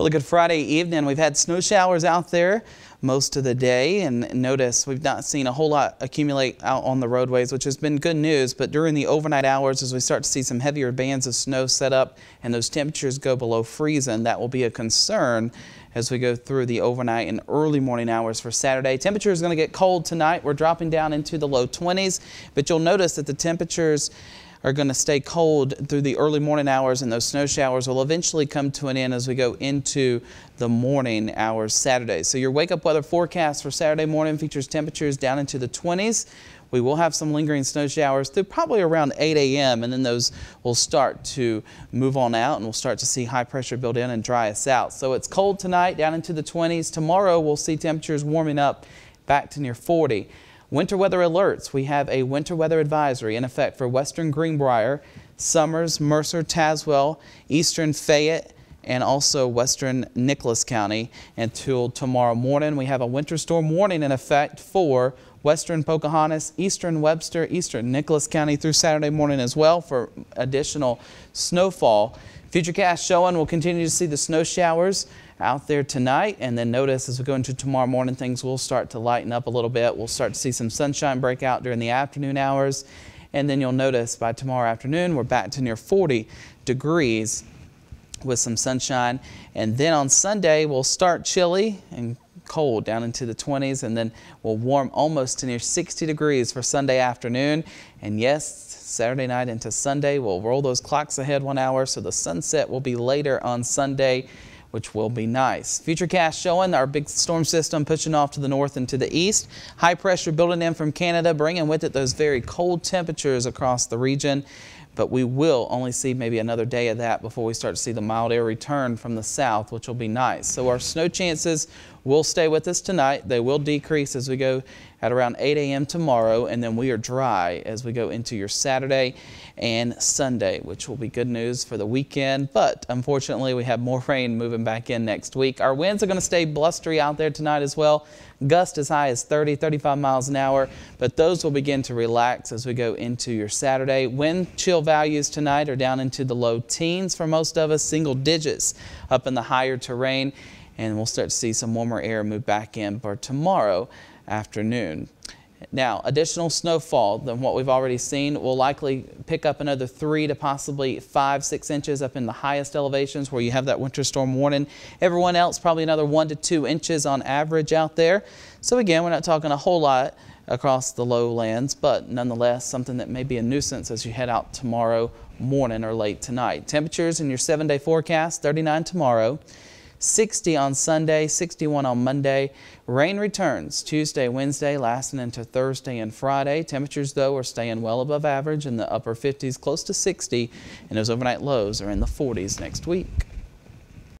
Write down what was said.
Well, a good Friday evening. We've had snow showers out there most of the day and notice we've not seen a whole lot accumulate out on the roadways, which has been good news. But during the overnight hours, as we start to see some heavier bands of snow set up and those temperatures go below freezing, that will be a concern as we go through the overnight and early morning hours for Saturday. Temperature is going to get cold tonight. We're dropping down into the low 20s, but you'll notice that the temperatures are going to stay cold through the early morning hours and those snow showers will eventually come to an end as we go into the morning hours Saturday. So your wake up weather forecast for Saturday morning features temperatures down into the 20s. We will have some lingering snow showers through probably around 8 a.m. and then those will start to move on out and we'll start to see high pressure build in and dry us out. So it's cold tonight down into the 20s. Tomorrow we'll see temperatures warming up back to near 40. Winter weather alerts. We have a winter weather advisory in effect for western Greenbrier, Summers, Mercer, Tazewell, eastern Fayette, and also western Nicholas County until tomorrow morning. We have a winter storm warning in effect for western Pocahontas, eastern Webster, eastern Nicholas County through Saturday morning as well for additional snowfall. Futurecast showing we'll continue to see the snow showers out there tonight and then notice as we go into tomorrow morning things will start to lighten up a little bit. We'll start to see some sunshine break out during the afternoon hours and then you'll notice by tomorrow afternoon we're back to near 40 degrees with some sunshine and then on Sunday we'll start chilly and cold down into the 20s and then we'll warm almost to near 60 degrees for Sunday afternoon and yes Saturday night into Sunday we'll roll those clocks ahead one hour so the sunset will be later on Sunday which will be nice. Futurecast showing our big storm system pushing off to the north and to the east. High pressure building in from Canada, bringing with it those very cold temperatures across the region. But we will only see maybe another day of that before we start to see the mild air return from the south, which will be nice. So our snow chances will stay with us tonight. They will decrease as we go at around 8 a.m. tomorrow, and then we are dry as we go into your Saturday and Sunday, which will be good news for the weekend. But unfortunately, we have more rain moving back in next week. Our winds are going to stay blustery out there tonight as well. Gust as high as 30, 35 miles an hour, but those will begin to relax as we go into your Saturday. Wind chill values tonight are down into the low teens for most of us, single digits up in the higher terrain and we'll start to see some warmer air move back in for tomorrow afternoon. Now, additional snowfall than what we've already seen will likely pick up another three to possibly five, six inches up in the highest elevations where you have that winter storm warning. Everyone else probably another one to two inches on average out there. So again, we're not talking a whole lot across the lowlands, but nonetheless something that may be a nuisance as you head out tomorrow morning or late tonight. Temperatures in your seven day forecast, 39 tomorrow. 60 on Sunday, 61 on Monday. Rain returns Tuesday, Wednesday, lasting into Thursday and Friday. Temperatures, though, are staying well above average in the upper 50s, close to 60, and those overnight lows are in the 40s next week.